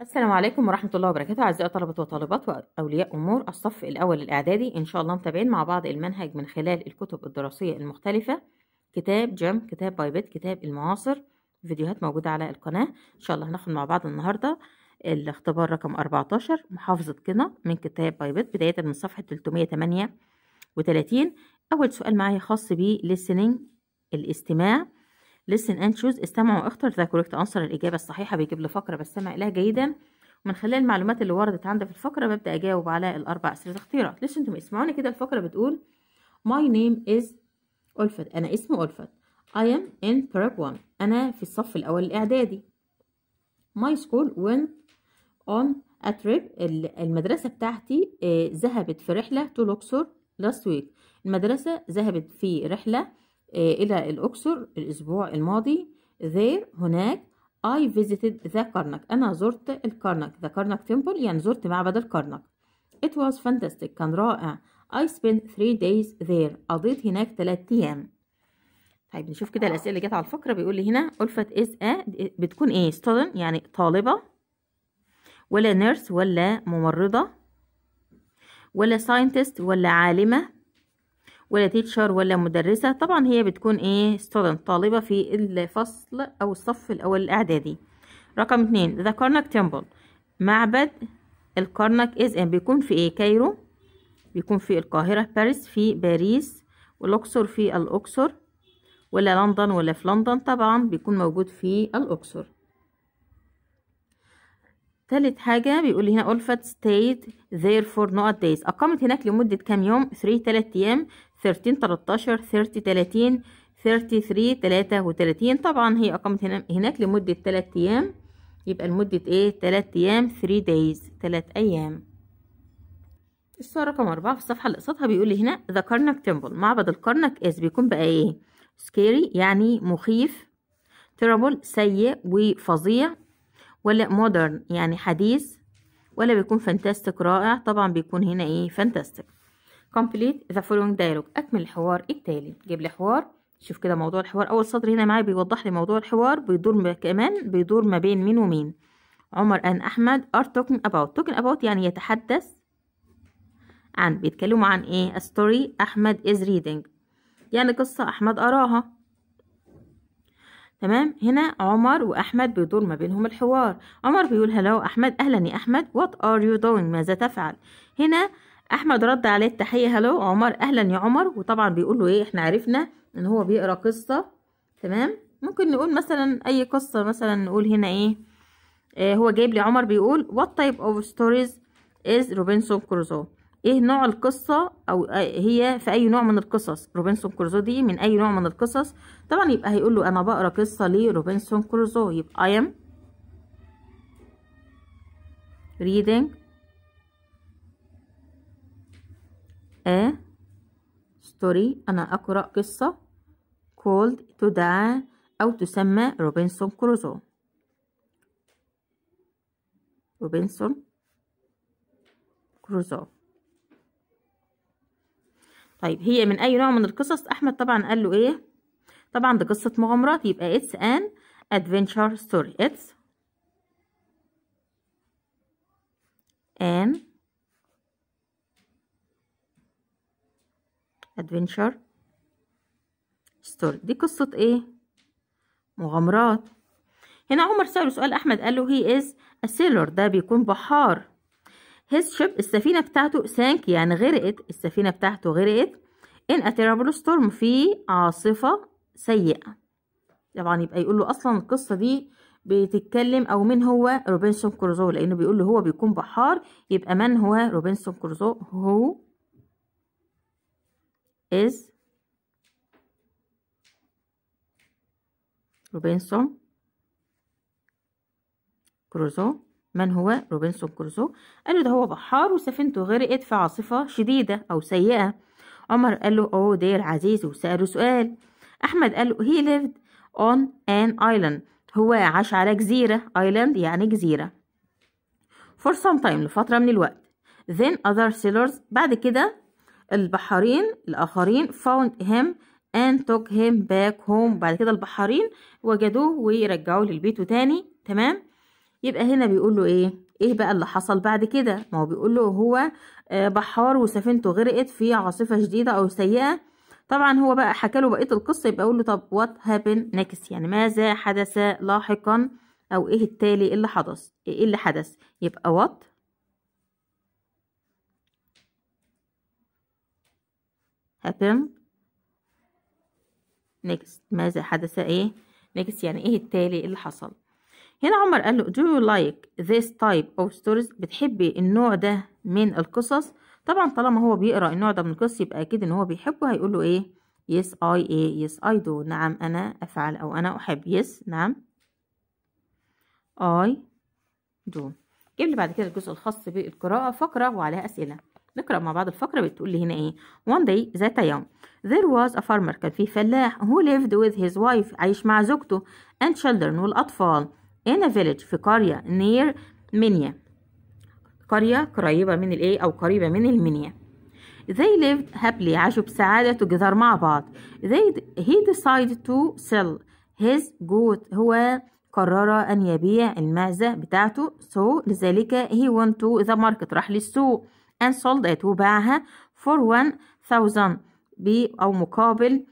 السلام عليكم ورحمة الله وبركاته أعزائي طلبة وطالبات وأولياء أمور الصف الأول الإعدادي. إن شاء الله متابعين مع بعض المنهج من خلال الكتب الدراسية المختلفة. كتاب جم كتاب بايبت كتاب المعاصر فيديوهات موجودة على القناة. إن شاء الله هناخد مع بعض النهاردة الاختبار رقم 14 محافظة قنا من كتاب بايبت بداية من صفحة 338 أول سؤال معايا خاص ب listening الاستماع. Listen and choose. استمع واختر. ذا correct answer الإجابة الصحيحة بيجيب لي فقرة بستمع إليها جيدا. ومن خلال المعلومات اللي وردت عندي في الفقرة ببدأ أجاوب على الأربع أسئلة اختيارات listen to me. اسمعوني كده. الفقرة بتقول my name is ألفت. أنا اسمي ألفت. I am in prep 1 أنا في الصف الأول الإعدادي. My school went on a trip. المدرسة بتاعتي ذهبت في رحلة to الأقصر last week. المدرسة ذهبت في رحلة إلى الأقصر الأسبوع الماضي. There هناك. I visited the كارنك أنا زرت الكارنك. The كارنك temple يعني زرت معبد الكارنك. It was fantastic. كان رائع. I spent three days there. قضيت هناك ثلاثة أيام. طيب نشوف كده الأسئلة اللي جت على الفقرة. بيقول لي هنا ألفت is a بتكون إيه؟ student يعني طالبة. ولا نيرس ولا ممرضة. ولا scientist ولا عالمة. ولا teacher ولا مدرسة. طبعا هي بتكون إيه student طالبة في الفصل أو الصف الأول الإعدادي. رقم اتنين the Karnak temple معبد الكارنك is in. بيكون في إيه Cairo؟ بيكون في القاهرة باريس في باريس. والأقصر في الأقصر. ولا لندن ولا في لندن طبعا بيكون موجود في الأقصر. تالت حاجة بيقول هنا ألفت stayed there for not days. أقامت هناك لمدة كام يوم؟ 3 تلات أيام. 13 13 30 30 33 33 طبعا هي أقامت هناك لمدة تلات أيام. يبقى لمدة إيه؟ تلات أيام 3 days تلات أيام. السؤال رقم أربعة في الصفحة اللي قصادها بيقول لي هنا the كارنك temple. معبد الكارنك is بيكون بقى إيه؟ scary يعني مخيف terrible سيء وفظيع ولا modern يعني حديث ولا بيكون fantastic رائع. طبعا بيكون هنا إيه؟ fantastic complete the following dialogue. أكمل الحوار التالي. جيب لي حوار. شوف كده موضوع الحوار. أول سطر هنا معايا بيوضح لي موضوع الحوار بيدور كمان بيدور ما بين مين ومين. عمر and أحمد are talking about. Talking about يعني يتحدث عن. بيتكلموا عن إيه؟ A story أحمد is reading. يعني قصة أحمد أراها. تمام؟ هنا عمر وأحمد بيدور ما بينهم الحوار. عمر بيقول hello أحمد. أهلا يا أحمد. what are you doing? ماذا تفعل؟ هنا أحمد رد عليه التحية hello عمر أهلا يا عمر. وطبعا بيقول له إيه إحنا عرفنا إن هو بيقرأ قصة. تمام؟ ممكن نقول مثلا أي قصة مثلا نقول هنا إيه آه هو جايب لي عمر بيقول what type of stories is Robinson Crusoe إيه نوع القصة؟ أو هي في أي نوع من القصص؟ روبنسون كروزو دي من أي نوع من القصص؟ طبعا يبقى هيقول له أنا بقرأ قصة لروبنسون كروزو يبقى I am reading a story. أنا أقرأ قصة. Called تدعى أو تسمى روبنسون كروزو روبنسون كروزو طيب هي من أي نوع من القصص؟ أحمد طبعا قال له إيه؟ طبعا دي قصة مغامرات. يبقى it's an adventure story it's an adventure story دي قصة إيه؟ مغامرات. هنا عمر سأله سؤال أحمد قال له he is a sailor ده بيكون بحار. his ship السفينة بتاعته sank يعني غرقت. السفينة بتاعته غرقت. in a terrible storm في عاصفة سيئة. طبعا يبقى يقول له أصلا القصة دي بتتكلم أو من هو؟ روبنسون كروزو لأنه بيقول له هو بيكون بحار. يبقى من هو؟ روبنسون كروزو هو is روبنسون كروزو من هو روبنسون كروزو قال له ده هو بحار وسفينته غرقت في عاصفة شديدة أو سيئة. عمر قال له oh dear عزيز وسأله سؤال. أحمد قال له he lived on an island. هو عاش على جزيرة. Island يعني جزيرة. For some time لفترة من الوقت. Then other sailors بعد كده البحارين الآخرين found him and took him back home. بعد كده البحارين وجدوه ورجعوه للبيت تاني. تمام؟ يبقى هنا بيقول له إيه؟ إيه بقى اللي حصل بعد كده؟ ما هو بيقول له هو آه، بحار وسفينته غرقت في عاصفة شديدة أو سيئة. طبعا هو بقى حكى له بقية القصة يبقى يقول له طب what happened next يعني ماذا حدث لاحقا؟ أو إيه التالي؟ اللي حدث؟ إيه اللي حدث؟ يبقى what happened next. ماذا حدث؟ إيه؟ Next يعني إيه التالي؟ اللي حصل؟ هنا عمر قال له do you like this type of stories بتحبي النوع ده من القصص؟ طبعا طالما هو بيقرأ النوع ده من القصص يبقى أكيد إن هو بيحبه هيقول له إيه؟ Yes I إيه؟ Yes I do. نعم أنا أفعل أو أنا أحب. Yes نعم. I do. جيب لي بعد كده الجزء الخاص بالقراءة. فقرة وعليها أسئلة. نقرأ مع بعض الفقرة بتقول لي هنا إيه؟ One day ذات يوم. There was a farmer كان في فلاح who lived with his wife عايش مع زوجته and children والأطفال in a village في قرية near منيا. قرية قريبة من الإيه أو قريبة من المنيا they lived happily عاشوا بسعادة together مع بعض. They he decided to sell his goat هو قرر أن يبيع المعزة بتاعته so لذلك he went to the market راح للسوق. And sold it. وباعها for 1000 ب أو مقابل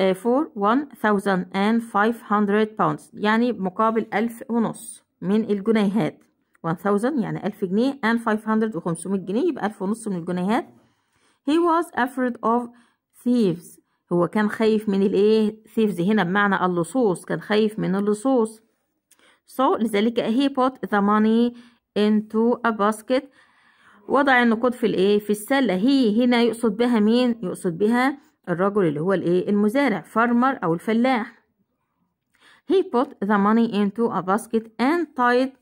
uh, for 1500 pounds. يعني مقابل ألف ونص من الجنيهات. 1000 يعني ألف جنيه and 500 و 500 جنيه يبقى ألف ونص من الجنيهات. He was afraid of thieves. هو كان خايف من الإيه؟ thieves. هنا بمعنى اللصوص. كان خايف من اللصوص. So لذلك he put the money into a basket وضع النقود في الايه؟ في السلة. هي هنا يقصد بها مين؟ يقصد بها الرجل اللي هو الايه؟ المزارع farmer أو الفلاح. He put the money into a basket and tied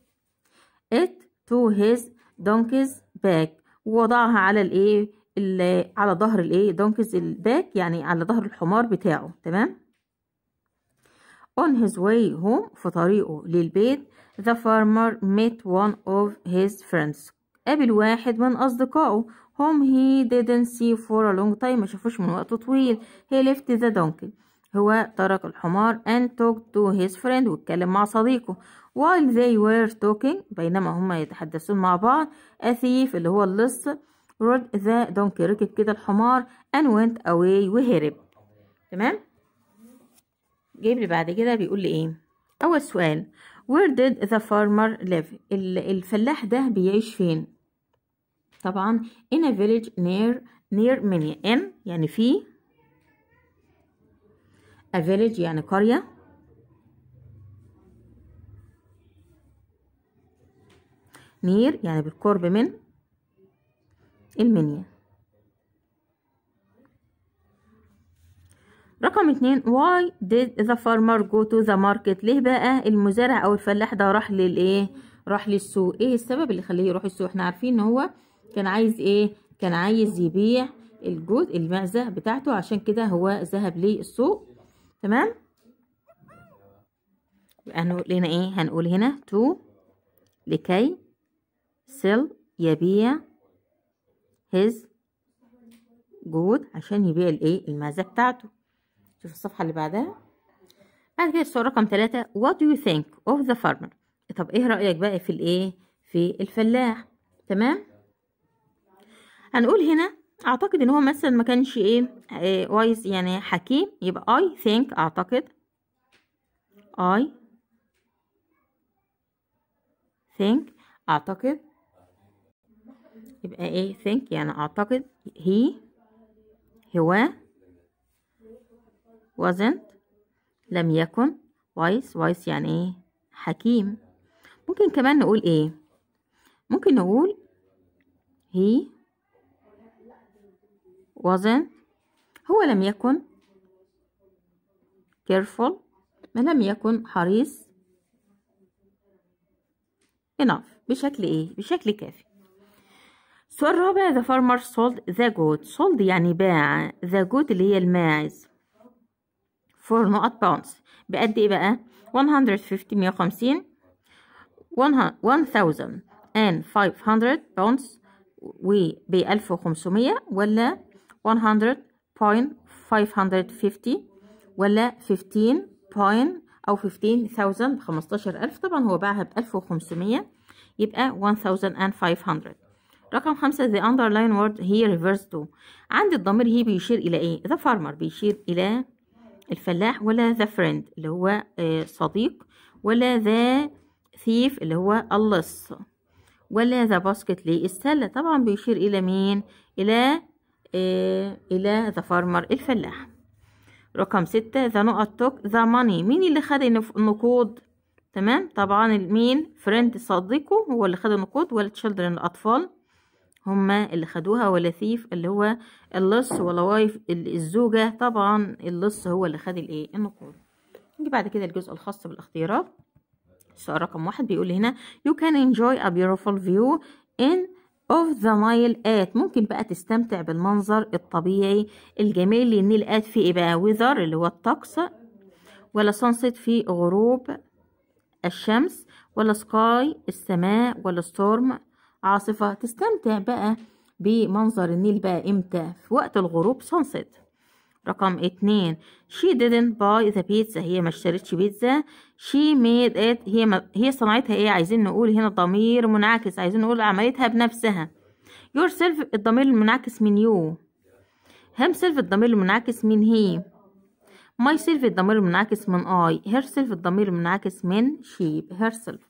it to his donkey's back. ووضعها على الايه؟ ال- على ظهر الايه؟ donkey's ال back يعني على ظهر الحمار بتاعه. تمام؟ On his way home في طريقه للبيت the farmer met one of his friends. قابل واحد من أصدقائه. whom he didn't see for a long time ما شافوش من وقت طويل. He left the donkey. هو ترك الحمار and talked to his friend واتكلم مع صديقه. While they were talking بينما هما يتحدثون مع بعض a thief اللي هو اللص rode the donkey ركب كده الحمار and went away وهرب. تمام؟ جايب لي بعد كده بيقول لي إيه؟ أول سؤال. Where did the farmer live ال- الفلاح ده بيعيش فين؟ طبعا in a village near near many in يعني في a village يعني قرية. near يعني بالقرب من المنيا رقم اتنين why did the farmer go to the market ليه بقى المزارع أو الفلاح ده راح للإيه؟ راح للسوق. إيه السبب اللي خليه يروح السوق؟ إحنا عارفين إن هو كان عايز إيه؟ كان عايز يبيع الجود المعزة بتاعته عشان كده هو ذهب للسوق. تمام؟ يبقى هنقول هنا إيه؟ هنقول هنا to لكي sell يبيع his جود عشان يبيع الإيه؟ المعزة بتاعته. شوف الصفحة اللي بعدها. بعد كده السؤال رقم ثلاثة what do you think of the farmer? طب إيه رأيك بقى في الإيه؟ في الفلاح. تمام؟ هنقول هنا أعتقد إن هو مثلا ما كانش إيه وايز يعني حكيم. يبقى I think أعتقد I think أعتقد يبقى إيه think يعني أعتقد he هو wasn't لم يكن wise. wise يعني إيه حكيم. ممكن كمان نقول إيه؟ ممكن نقول he wasn't هو لم يكن careful لم يكن حريص. enough بشكل إيه؟ بشكل كافي. السؤال الرابع the farmer sold the goat. sold يعني باع. the goat اللي هي الماعز. for نقط pounds. بقد إيه بقى؟ 150 150 1500 pounds. وب 1500 ولا 100.550 ولا 15.550 أو 15000 بخمستاشر ألف. طبعا هو باعها بألف وخمسمية. يبقى 1500 رقم خمسة the underline word he refers to عندي الضمير هي بيشير إلى إيه؟ the farmer بيشير إلى الفلاح ولا the friend اللي هو آه، صديق ولا the thief اللي هو اللص ولا the basket للسلة طبعا بيشير إلى مين؟ إلى إلى the farmer الفلاح. رقم ستة the نقط توك the money. مين اللي خد النقود؟ تمام؟ طبعا مين؟ friend صديقه هو اللي خد النقود ولا children الأطفال. هما اللي خدوها ولا thief اللي هو اللص ولا wife ال- الزوجة. طبعا اللص هو اللي خد الايه النقود. نيجي بعد كده الجزء الخاص بالاختيارات. السؤال رقم واحد بيقول هنا you can enjoy a beautiful view in of the Nile at ممكن بقى تستمتع بالمنظر الطبيعي الجميل لأن ال at فيه. إيه بقى weather اللي هو الطقس ولا sunset في غروب الشمس ولا sky السماء ولا storm عاصفة. تستمتع بقى بمنظر النيل بقى إمتى؟ في وقت الغروب sunset. رقم اتنين. She didn't buy the pizza. هي ما اشترتش بيتزا. She made it. هي ما هي صنعتها إيه؟ عايزين نقول هنا ضمير منعكس. عايزين نقول عملتها بنفسها. Yourself الضمير المنعكس من you. Himself الضمير المنعكس من he. Myself الضمير المنعكس من I. Herself الضمير المنعكس من she. Herself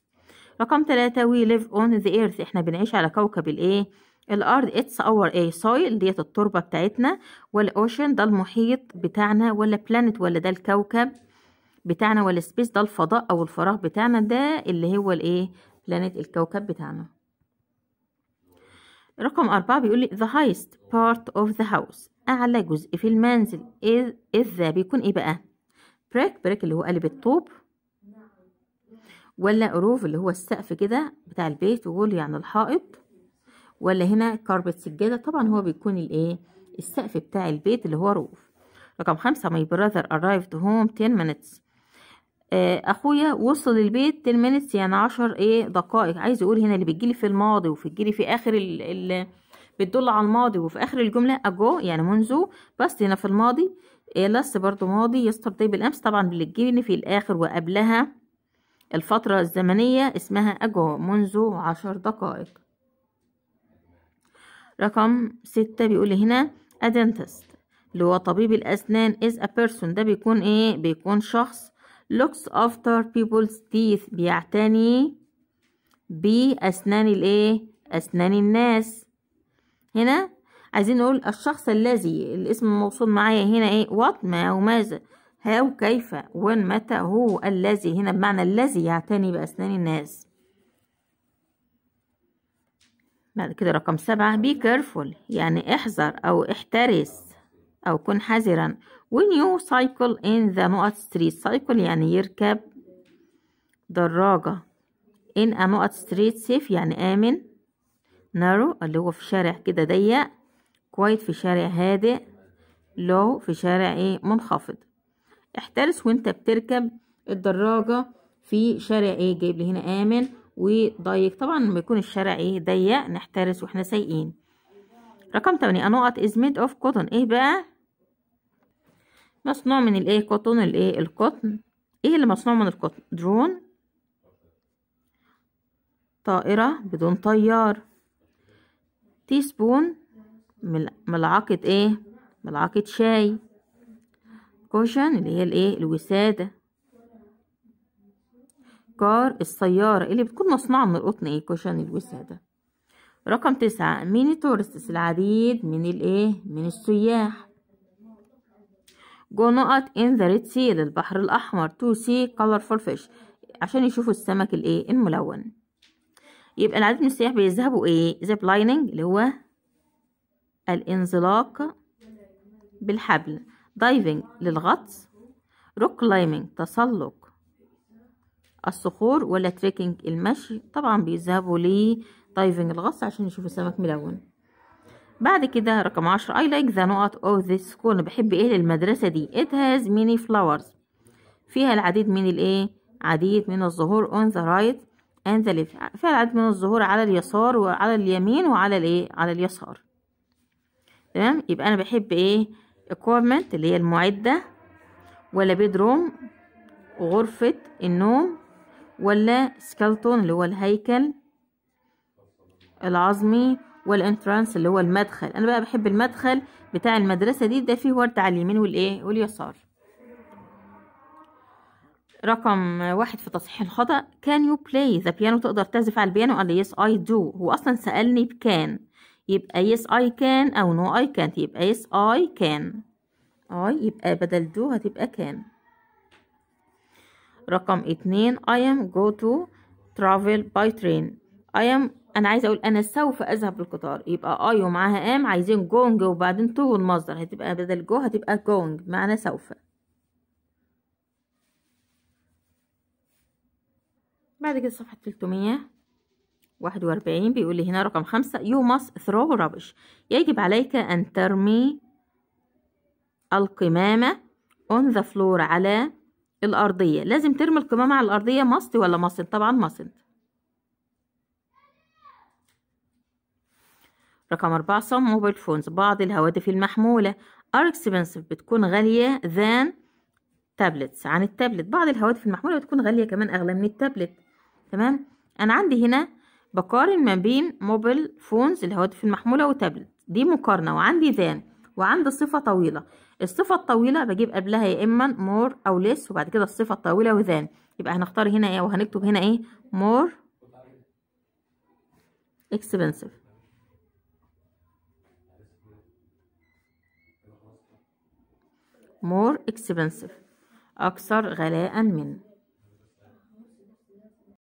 رقم ثلاثة we live on the earth. إحنا بنعيش على كوكب الايه؟ الأرض it's our إيه soil ديت التربة بتاعتنا وال ocean ده المحيط بتاعنا ولا planet ولا ده الكوكب بتاعنا ولا space ده الفضاء أو الفراغ بتاعنا ده اللي هو الايه planet الكوكب بتاعنا. رقم أربعة بيقول لي the highest part of the house. أعلى جزء في المنزل. the بيكون إيه بقى؟ brick brick اللي هو قالب الطوب. ولا roof اللي هو السقف كده بتاع البيت wall يعني الحائط. ولا هنا carpet سجادة. طبعا هو بيكون الإيه؟ السقف بتاع البيت اللي هو roof. رقم خمسة my brother arrived home 10 minutes. آه، أخويا وصل البيت 10 minutes يعني 10 إيه دقائق. عايز يقول هنا اللي بتجيلي في الماضي وفي تجيلي في آخر ال ال بتدل على الماضي وفي آخر الجملة اجو يعني منذ. بس هنا في الماضي إيه لس برضو ماضي. يسترداي بالامس طبعا تجيني في الآخر وقبلها الفترة الزمنية اسمها اجو منذ عشر دقائق. رقم ستة بيقول هنا a dentist. اللي هو طبيب الأسنان is a person. ده بيكون إيه؟ بيكون شخص. looks after people's teeth. بيعتني بأسنان الإيه؟ أسنان الناس. هنا عايزين نقول الشخص الذي الاسم الموصول معايا هنا إيه؟ what ما وماذا؟ how كيف when متى هو الذي. هنا بمعنى الذي يعتني بأسنان الناس. بعد كده رقم سبعة be careful يعني احذر أو احترس أو كن حذرا. When you cycle in the نقط street cycle يعني يركب دراجة. In a نقط street safe يعني آمن. Narrow اللي هو في شارع كده ضيق. Quiet في شارع هادئ. Low في شارع إيه؟ منخفض. احترس وانت بتركب الدراجة في شارع إيه؟ جايب لي هنا آمن. وضيق. طبعا لما يكون الشارع إيه ضيق نحترس وإحنا سايقين. رقم تمانية نقط is made of cotton. إيه بقى؟ مصنوع من الإيه؟ cotton الإيه؟ القطن. إيه اللي مصنوع من القطن؟ درون طائرة بدون طيار. teaspoon مل- ملعقة إيه؟ ملعقة شاي. cushion اللي هي الإيه؟ الوسادة. car السيارة اللي بتكون مصنوعة من القطن إيه؟ cushion الوسادة رقم تسعة many tourists العديد من الإيه؟ من السياح. جو نقط in the red sea للبحر الأحمر. To see colorful fish عشان يشوفوا السمك الإيه؟ الملون. يبقى العديد من السياح بيذهبوا إيه؟ zip lining اللي هو الانزلاق بالحبل. diving للغطس. rock climbing تسلق. الصخور ولا trekking المشي؟ طبعا بيذهبوا ليه diving الغطس عشان يشوفوا سمك ملون. بعد كده رقم عشرة I like the نقط of this school. أنا بحب إيه للمدرسة دي؟ It has many flowers. فيها العديد من الإيه؟ عديد من الزهور on the right and the left. فيها العديد من الزهور على اليسار وعلى اليمين وعلى الإيه؟ على اليسار. تمام؟ يبقى أنا بحب إيه؟ equipment اللي هي المعدة ولا bedroom غرفة النوم ولا سكالتون اللي هو الهيكل العظمي والانترانس اللي هو المدخل. أنا بقى بحب المدخل بتاع المدرسة دي ده فيه ورد على اليمين والإيه؟ واليسار. رقم واحد في تصحيح الخطأ can you play the piano? تقدر تعزف على البيانو؟ قال yes I do. هو أصلا سألني بكان. يبقى yes I can أو no I can't. يبقى yes I can. I يبقى بدل do هتبقى can. رقم اتنين I am go to travel by train. I am أنا عايزة أقول أنا سوف أذهب بالقطار يبقى I ومعاها am عايزين going وبعدين to والمصدر. هتبقى بدل go هتبقى going. معنى سوف. بعد كده صفحة 341 بيقول لي هنا رقم خمسة you must throw rubbish. يجب عليك أن ترمي القمامة on the floor على الأرضية. لازم ترمي القمامة على الأرضية must ولا mustn't طبعا mustn't. رقم أربعة some mobile phones. بعض الهواتف المحمولة. are expensive. بتكون غالية than tablets. عن التابلت. بعض الهواتف المحمولة بتكون غالية كمان أغلى من التابلت. تمام؟ أنا عندي هنا بقارن ما بين mobile phones الهواتف المحمولة وتابلت. دي مقارنة. وعندي than وعندي صفة طويلة. الصفة الطويلة بجيب قبلها يا إما more أو less وبعد كده الصفة الطويلة وذان. يبقى هنختار هنا إيه وهنكتب هنا إيه more expensive. more expensive. أكثر غلاء من.